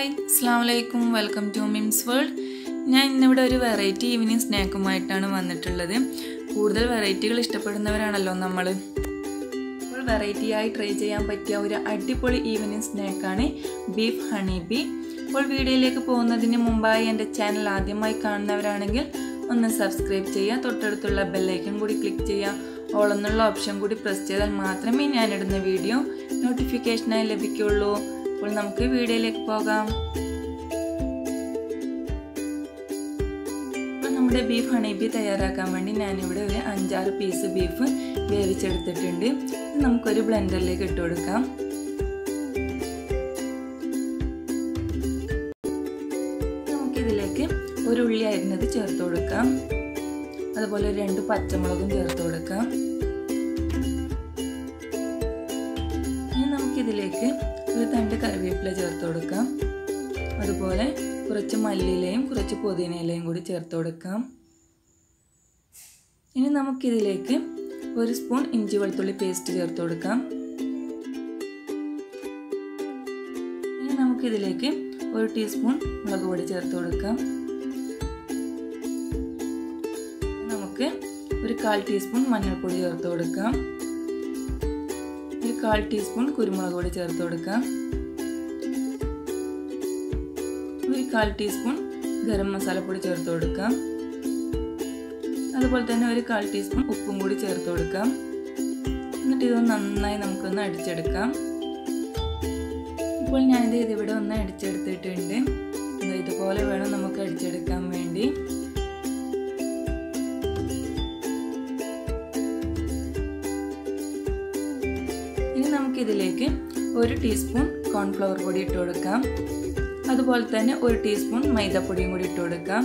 Hi അസ്സാം വലൈക്കും welcome to MIMS world. ഞാൻ ഇന്നിവിടെ ഒരു വെറൈറ്റി ഈവനിങ് സ്നാക്കുമായിട്ടാണ് വന്നിട്ടുള്ളത്. കൂടുതൽ വെറൈറ്റികൾ ഇഷ്ടപ്പെടുന്നവരാണല്ലോ നമ്മൾ ഇപ്പോൾ വെറൈറ്റിയായി ട്രൈ ചെയ്യാൻ പറ്റിയ ഒരു അടിപൊളി ഈവനിങ് സ്നാക്കാണ് ബീഫ് ഹണി ബീ. ഇപ്പോൾ വീഡിയോയിലേക്ക് പോകുന്നതിന് മുമ്പായി എന്റെ ചാനൽ ആദ്യമായി കാണുന്നവരാണെങ്കിൽ ഒന്ന് സബ്സ്ക്രൈബ് ചെയ്യുക തൊട്ടടുത്തുള്ള ബെല്ലൈക്കൺ കൂടി ക്ലിക്ക് ചെയ്യുക. ഓൾ എന്നുള്ള ഓപ്ഷൻ കൂടി പ്രസ് ചെയ്താൽ മാത്രമേ ഞാനിടുന്ന വീഡിയോ നോട്ടിഫിക്കേഷനായി ലഭിക്കുള്ളൂ. അപ്പോൾ നമുക്ക് വീഡിയോയിലേക്ക് പോകാം. നമ്മുടെ ബീഫ് ഹണി ബീ തയ്യാറാക്കാൻ വേണ്ടി ഞാനിവിടെ ഒരു അഞ്ചാറ് പീസ് ബീഫ് വേവിച്ചെടുത്തിട്ടുണ്ട്. നമുക്കൊരു ബ്ലെൻഡറിലേക്ക് ഇട്ട് കൊടുക്കാം. നമുക്കിതിലേക്ക് ഒരു ഉള്ളി അരിഞ്ഞത് ചേർത്ത് കൊടുക്കാം. അതുപോലെ രണ്ട് പച്ചമുളകും ചേർത്ത് കൊടുക്കാം. ഇനി നമുക്കിതിലേക്ക് ഒരു തണ്ട് കറിവേപ്പില ചേർത്ത് കൊടുക്കാം. അതുപോലെ കുറച്ച് മല്ലിയിലയും കുറച്ച് പുതിനയിലയും കൂടി ചേർത്ത് കൊടുക്കാം. ഇനി നമുക്കിതിലേക്ക് ഒരു സ്പൂൺ ഇഞ്ചി വെളുത്തുള്ളി പേസ്റ്റ് ചേർത്ത് കൊടുക്കാം. ഇനി നമുക്കിതിലേക്ക് ഒരു ടീസ്പൂൺ മുളക് പൊടി ചേർത്ത് കൊടുക്കാം. നമുക്ക് ഒരു കാൽ ടീസ്പൂൺ മഞ്ഞൾപ്പൊടി ചേർത്ത് കൊടുക്കാം. കാൽ ടീസ്പൂൺ കുരുമുളക് പൊടി ചേർത്ത് കൊടുക്കാം ഒരു കാൽ ടീസ്പൂൺ ഗരം മസാലപ്പൊടി ചേർത്ത് കൊടുക്കാം അതുപോലെ തന്നെ ഒരു കാൽ ടീസ്പൂൺ ഉപ്പും കൂടി ചേർത്ത് കൊടുക്കാം എന്നിട്ട് ഇത് നന്നായി നമുക്കൊന്ന് അടിച്ചെടുക്കാം. ഇപ്പോൾ ഞാനിത് ഇതിവിടെ ഒന്ന് അടിച്ചെടുത്തിട്ടുണ്ട് നമുക്കിതിലേക്ക് ഒരു ടീസ്പൂൺ കോൺഫ്ലവർ പൊടി ഇട്ട് കൊടുക്കാം. അതുപോലെ തന്നെ ഒരു ടീസ്പൂൺ മൈദപ്പൊടിയും കൂടി ഇട്ട് കൊടുക്കാം.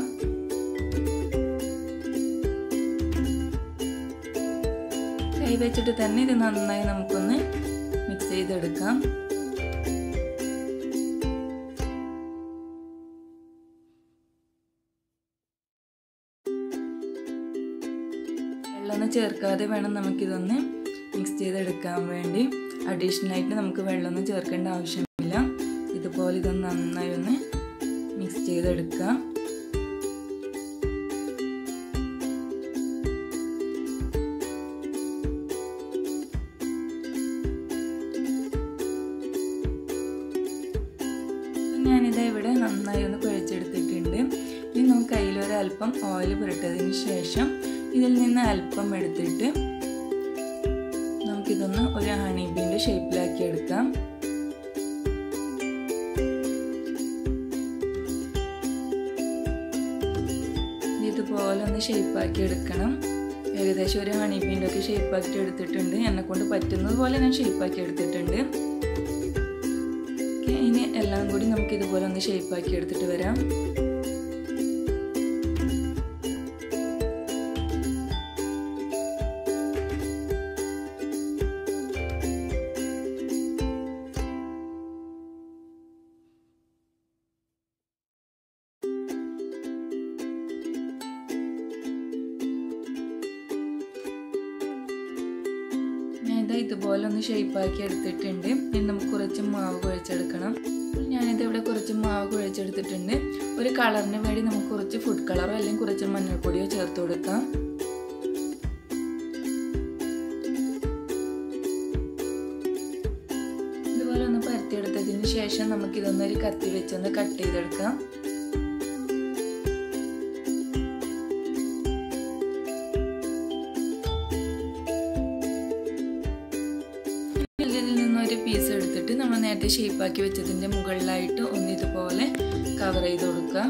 കൈ വെച്ചിട്ട് തന്നെ ഇത് നന്നായി നമുക്കൊന്ന് മിക്സ് ചെയ്തെടുക്കാം. വെള്ളമൊന്നും ചേർക്കാതെ വേണം നമുക്കിതൊന്ന് മിക്സ് ചെയ്തെടുക്കാൻ വേണ്ടി. അഡീഷണലായിട്ട് നമുക്ക് വെള്ളമൊന്നും ചേർക്കേണ്ട ആവശ്യമില്ല. ഇതുപോലെ ഇതൊന്ന് നന്നായി ഒന്ന് മിക്സ് ചെയ്തെടുക്കുക. ഞാനിത് ഇവിടെ നന്നായി ഒന്ന് കുഴച്ചെടുത്തിട്ടുണ്ട്. ഇനി നമുക്ക് കയ്യിലൊരല്പം ഓയിൽ പുരട്ടതിന് ശേഷം ഇതിൽ നിന്ന് അല്പം എടുത്തിട്ട് നമുക്കിതൊന്ന് ഒരു ഹണി ബീന്റെ ഷേപ്പിലാക്കി എടുക്കാം. ഇതുപോലെ ഒന്ന് ഷേപ്പാക്കി എടുക്കണം. ഏകദേശം ഒരു ഹണി ബീന്റെ ഒക്കെ ഷേപ്പാക്കി എടുത്തിട്ടുണ്ട്. എന്നെ കൊണ്ട് പറ്റുന്നത് പോലെ ഞാൻ ഷേപ്പാക്കി എടുത്തിട്ടുണ്ട്. ഇനി എല്ലാം കൂടി നമുക്ക് ഇതുപോലെ ഒന്ന് ഷേപ്പാക്കി എടുത്തിട്ട് വരാം. ഇതുപോലെ ഒന്ന് ഷേപ്പാക്കി എടുത്തിട്ടുണ്ട്. ഇനി നമുക്ക് കുറച്ച് മാവ് കുഴച്ചെടുക്കണം. ഞാനിത് ഇവിടെ കുറച്ച് മാവ് കുഴച്ചെടുത്തിട്ടുണ്ട്. ഒരു കളറിന് വേണ്ടി നമുക്ക് കുറച്ച് ഫുഡ് കളറോ അല്ലെങ്കിൽ കുറച്ച് മഞ്ഞൾപ്പൊടിയോ ചേർത്ത് കൊടുക്കാം. ഇതുപോലെ ഒന്ന് പരത്തിയെടുത്തതിന് ശേഷം നമുക്കിതൊന്നൊരു കത്തി വെച്ചൊന്ന് കട്ട് ചെയ്തെടുക്കാം. എടുത്തിട്ട് നമ്മൾ നേരത്തെ ഷേപ്പാക്കി വെച്ചതിന്റെ മുകളിലായിട്ട് ഒന്ന് ഇതുപോലെ കവർ ചെയ്ത് കൊടുക്കുക.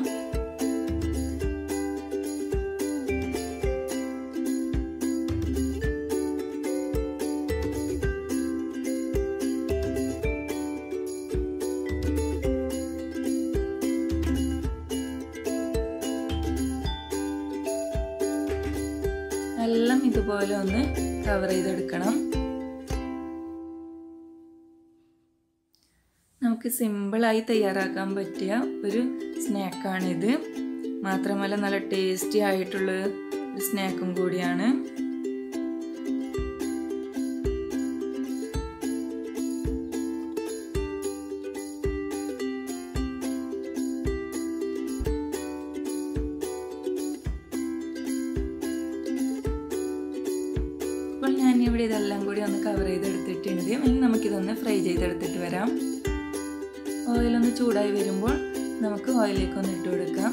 എല്ലാം ഇതുപോലെ ഒന്ന് കവർ ചെയ്തെടുക്കണം. നമുക്ക് സിമ്പിളായി തയ്യാറാക്കാൻ പറ്റിയ ഒരു സ്നാക്കാണിത്. മാത്രമല്ല നല്ല ടേസ്റ്റി ആയിട്ടുള്ള ഒരു സ്നാക്കും കൂടിയാണ്. അപ്പോൾ ഞാനിവിടെ ഇതെല്ലാം കൂടി ഒന്ന് കവർ ചെയ്തെടുത്തിട്ടുണ്ട്. ഇനി നമുക്കിതൊന്ന് ഫ്രൈ ചെയ്തെടുത്തിട്ട് വരാം. ഓയിലൊന്ന് ചൂടായി വരുമ്പോൾ നമുക്ക് ഓയിലേക്ക് ഒന്ന് ഇട്ട് കൊടുക്കാം.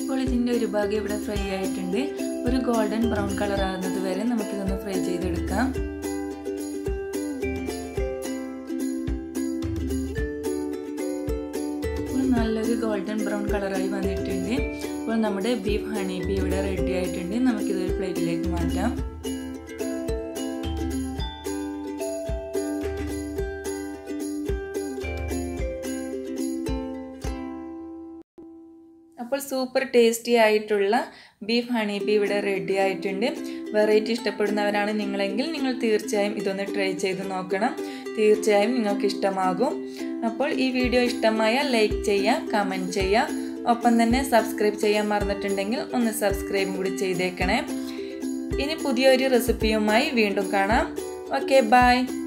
ഇപ്പോൾ ഇതിന്റെ ഒരു ഭാഗം ഇവിടെ ഫ്രൈ ആയിട്ടുണ്ട്. ഒരു ഗോൾഡൻ ബ്രൗൺ കളർ ആകുന്നത് വരെ നമുക്കിതൊന്ന് ഫ്രൈ ചെയ്തെടുക്കാം. നല്ലൊരു ഗോൾഡൻ ബ്രൗൺ കളറായി വന്നിട്ടുണ്ട്. അപ്പോൾ നമ്മുടെ ബീഫ് ഹണി ബീ ഇവിടെ റെഡി ആയിട്ടുണ്ട്. നമുക്കിതൊരു പ്ലേറ്റിലേക്ക് മാറ്റാം. അപ്പോൾ സൂപ്പർ ടേസ്റ്റി ആയിട്ടുള്ള ബീഫ് ഹണി ബീ ഇവിടെ റെഡി ആയിട്ടുണ്ട്. വെറൈറ്റി ഇഷ്ടപ്പെടുന്നവരാണ് നിങ്ങളെങ്കിൽ നിങ്ങൾ തീർച്ചയായും ഇതൊന്ന് ട്രൈ ചെയ്ത് നോക്കണം. തീർച്ചയായും നിങ്ങൾക്ക് ഇഷ്ടമാകും അപ്പോൾ ഈ വീഡിയോ ഇഷ്ടമായാൽ ലൈക്ക് ചെയ്യുക കമന്റ് ചെയ്യുക ഒപ്പം തന്നെ സബ്സ്ക്രൈബ് ചെയ്യാൻ മറന്നിട്ടുണ്ടെങ്കിൽ ഒന്ന് സബ്സ്ക്രൈബ് കൂടി ചെയ്തേക്കണേ. ഇനി പുതിയൊരു റെസിപ്പിയുമായി വീണ്ടും കാണാം. Okay bye